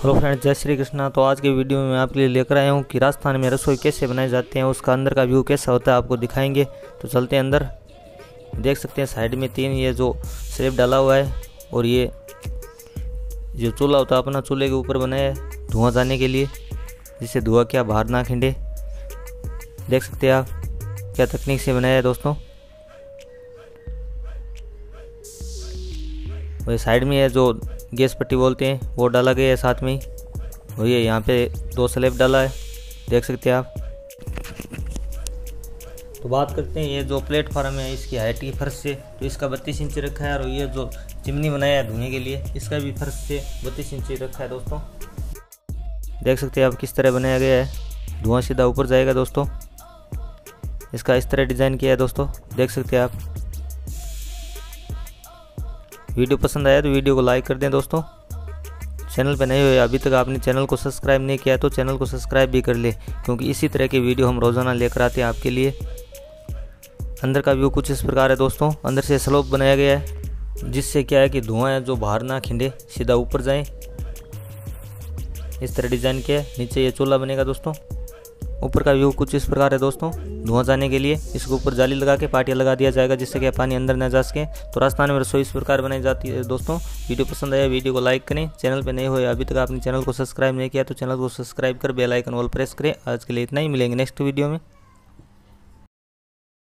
Hello friends, जय श्री कृष्णा। तो आज के वीडियो में मैं आपके लिए लेकर आया हूँ कि राजस्थान में रसोई कैसे बनाए जाते हैं, उसका अंदर का व्यू कैसा होता है, आपको दिखाएँगे। तो चलते हैं अंदर। देख सकते हैं साइड में तीन ये जो स्लेब डाला हुआ है और ये जो चूल्हा होता है, अपना चूल्हे के ऊपर बनाया है धुआँ जाने के लिए, जिससे धुआँ क्या बाहर ना खिंडे। देख सकते हैं आप क्या तकनीक से बनाया है दोस्तों। और साइड में है जो गैस पट्टी बोलते हैं, वो डाला गया है साथ में और ये यहाँ पे दो स्लेब डाला है, देख सकते हैं आप। तो बात करते हैं, ये जो प्लेटफार्म है, इसकी हाइट की फर्श से तो इसका बत्तीस इंच रखा है, और ये जो चिमनी बनाया है धुएँ के लिए, इसका भी फर्श से बत्तीस इंच रखा है दोस्तों। देख सकते हैं आप किस तरह बनाया गया है, धुआँ सीधा ऊपर जाएगा दोस्तों। इसका इस तरह डिज़ाइन किया है दोस्तों, देख सकते हैं आप। वीडियो पसंद आया तो वीडियो को लाइक कर दें दोस्तों। चैनल पर नहीं हुए अभी तक आपने चैनल को सब्सक्राइब नहीं किया तो चैनल को सब्सक्राइब भी कर ले, क्योंकि इसी तरह के वीडियो हम रोज़ाना लेकर आते हैं आपके लिए। अंदर का व्यू कुछ इस प्रकार है दोस्तों, अंदर से स्लोप बनाया गया है, जिससे क्या है कि धुआँ है, जो बाहर ना खिंडे, सीधा ऊपर जाए। इस तरह डिज़ाइन किया है, नीचे ये चूल्हा बनेगा दोस्तों। ऊपर का व्यू कुछ इस प्रकार है दोस्तों। धुआँ जाने के लिए इसके ऊपर जाली लगा के पार्टियाँ लगा दिया जाएगा, जिससे कि पानी अंदर न जा सके। तो राजस्थान में रसोई इस प्रकार बनाई जाती है दोस्तों। वीडियो पसंद आया, वीडियो को लाइक करें। चैनल पर नहीं हुए अभी तक आपने चैनल को सब्सक्राइब नहीं किया तो चैनल को सब्सक्राइब कर बेलाइकन ऑल प्रेस करें। आज के लिए इतना ही, मिलेंगे नेक्स्ट वीडियो में।